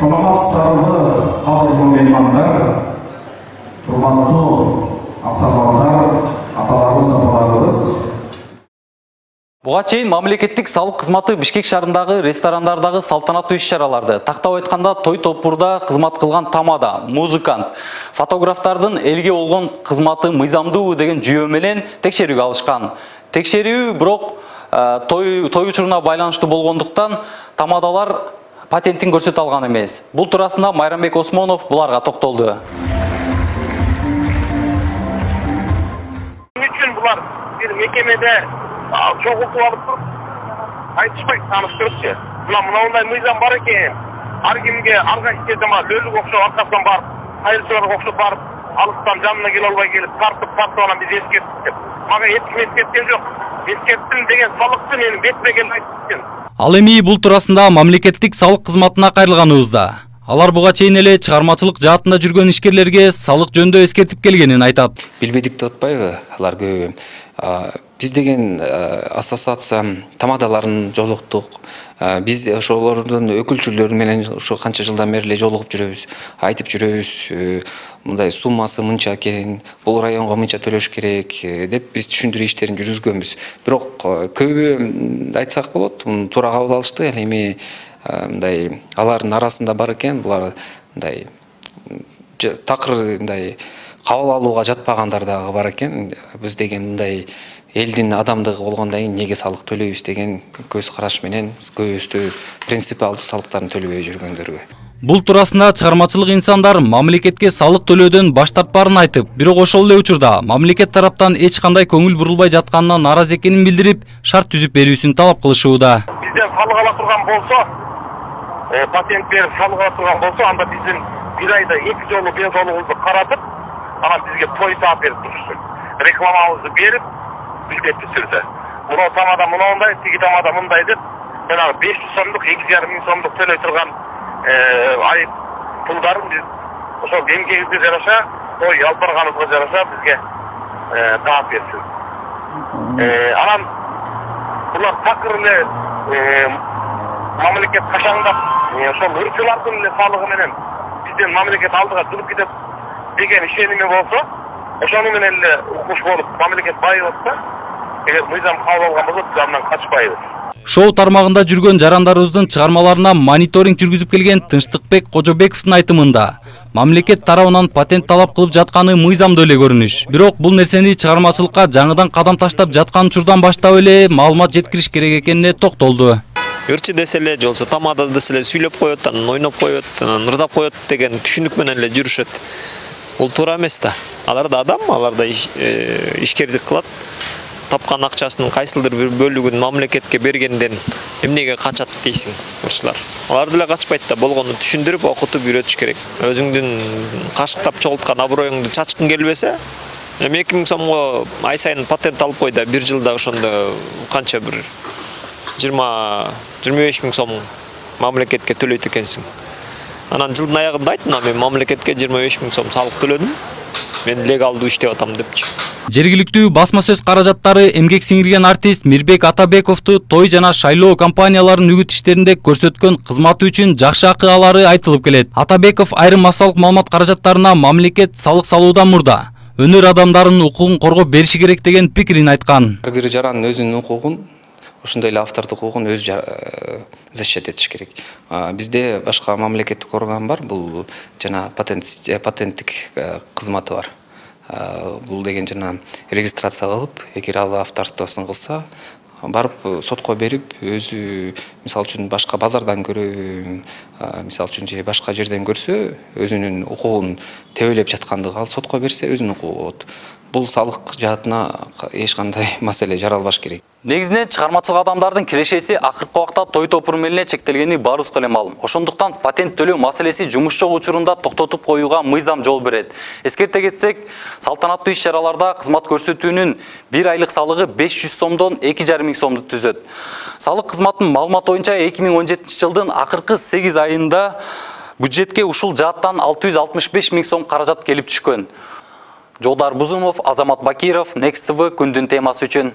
саламатсыздарбы кадырлуу меймандар урматтуу аксакалдар аталарыбыз апаларыбыз Буга чейин мамлекеттик салык кызматы Бишкек шаарындагы ресторандардагы салтанаттуу иш-чараларды, тактап айтканда той топурда кызмат кылган тамада, музыкант, фотографтардын элге болгон кызматы мыйзамдуу деген жүйө менен текшерүүгө алышкан. Текшерүү бирок той той учуруна байланыштуу болгондуктан тамадалар патентин көрсөтө алган эмес. Бул туурасында Майрамбек Осмонов буларга токтолду. үчүн булар бир мекемеде чогултуп алып туруп айтышпайт тааныштырыпчы мына мындай мыйзам бар экен ар кимге ар кайсы жерде мага лөлүк окшоп аркасынан барып кайрылчыларга окшоп барып алыстан жанына келе албай келип тартып тартып анан биз эскерттик деп мага эч ким эскерткен жок эскерттим деген салыкты менин бетиме келип айтып экен Ал эми бул туурасында мамлекеттик салык кызматына кайрылганыбызда алар буга чейин эле чыгармачылык жаатында жүргөн ишкерлерге салык жөнүндө эскертип келгенин айтат. билбедик деп атпайбы алар көбү. А, биз деген ассоциация тамадаларын жолуктук А, биз ошолордун өкүлчүлөрү менен ушу канча жылдан бери эле жолугуп жүрөбүз айтып жүрөбүз э, мындай суммасы мынча экен бул районго мынча төлөш керек э, деп биз түшүндүрүү иштерин жүргүзгөнбүз. Бирок э, көбү м, айтсак болот муну туура кабыл алышты ал эми мындай алардын арасында бар экен булар мындай такыр мындай кабыл алууга жатпагандар дагы бар экен биз деген мындай элдин адамдыгы болгондон кийин эмнеге салык төлөйбүз деген көз караш менен көбүбүздү принципиалдуу салыктарын төлөбөй жүргөндөргө Бул туурасында чыгармачылык инсандар мамлекетке салык төлөөдөн баш тартпаарын айтып, бирок ошол эле учурда мамлекет тараптан эч кандай көңүл бурулбай жатканына нааразы экенин билдирип, шарт түзүп берүүсүн талап кылышууда. бизден салык ала турган болсо э, патент ала турган болсо анда биздин бир айда эки жолу денсаулыгыбызды каратып анан бизге той таап берип турушсун рекламабызды берип милдеттүү түрдө мынау тамада мынандай тиги тамада мындай деп жанагы беш жүз сомдук эки жарым миң сомдук төлөй турган э, айып пулдарын биз ошол эмгегибизге жараша той алып барганыбызга жараша бизге э, таап берсин анан булар такыр эле мамлекет качаңдап ошол ырчылардын эле салыгы менен бизден мамлекет алдыга жүрүп кетет деген ишеними болсо ошону менен эле укмуш болуп мамлекет байып атса эгер мыйзам кабыл алган болсо биз андан качпайбыз Шоу тармагында жүргөн жарандарыбыздын чыгармаларына мониторинг жүргүзүп келген Тынчтыкбек Кожобековдун айтымында мамлекет тарабынан патент талап кылып жатканы мыйзамдуу эле көрүнүш. Бирок бул нерсени чыгармачылыкка жаңыдан кадам таштап жаткан учурдан баштап эле маалымат жеткириш керек экенине токтолду. Ырчы десе эле же болбосо тамада десе эле сүйлөп коет анан ойноп коет анан ырдап коет деген түшүнүк менен эле жүрүшөт бул туура эмес да алар да адам алар да иш- ишкердик кылат тапкан акчасынын кайсылдыр бир бөлүгүн мамлекетке бергенден эмнеге качат дейсиң ырчылар алар деле качпайт да болгону түшүндүрүп окутуп үйрөтүш керек өзүңдүн кашыктап чогулткан аброюңду чачкың келбесе эми эки миң сомго ай сайын патент алып кой да бир жылда ошондо канча бир жыйырма жыйырма беш миң сом мамлекетке төлөйт экенсиң анан жылдын аягында айт мына мен мамлекетке жыйырма беш миң сом салык төлөдүм мен легалдуу иштеп атам депчи Жергиликтүү басма сөз каражаттары эмгек сиңирген артист Мирбек Атабековду той жана шайлоо компанияларынын үгүт иштеринде көрсөткөн кызматы үчүн жакшы акы алары айтылып келет. Атабеков айрым массалык маалымат каражаттарына мамлекет салык салуудан мурда өнөр адамдарынын укугун коргоп бериши керек деген пикирин айткан. ар бир жаран өзүнүн укугун ошондой эле автордук укугун өзү э, защищать этиш керек. Бизде башка мамлекеттик орган бар бул жана патент э, патенттик э, кызматы бар. А, бул деген жана регистрация кылып эгер ал авторствосын кылса барып э, сотко берип өзү мисалы үчүн башка базардан көрөбү а, мисалы үчүн же башка жерден көрсө өзүнүн укугун тебелеп жаткандыгы ал сотко берсе өзүнүн укугу болот бул салык жаатына эч кандай маселе жаралбаш керек. Негизинен чыгармачылык адамдардын кирешеси акыркы убакта той топур менен эле чектелгени баарыбызга эле маалым. Ошондуктан патент төлөө маселеси жумуш жок учурунда токтотуп коюуга мыйзам жол берет. Эскерте кетсек, салтанаттуу иш-чараларда кызмат көрсөтүүнүн бир айлык салыгы 500 сомдон 2,5 миң сомду түзөт. Салык кызматынын маалыматы боюнча 2017 жылдын акыркы 8 айында бюджетке ушул жааттан 665 миң сом каражат келип түшкөн. Жолдар Бузумов, Азамат Бакиров, Next TV күндүн темасы үчүн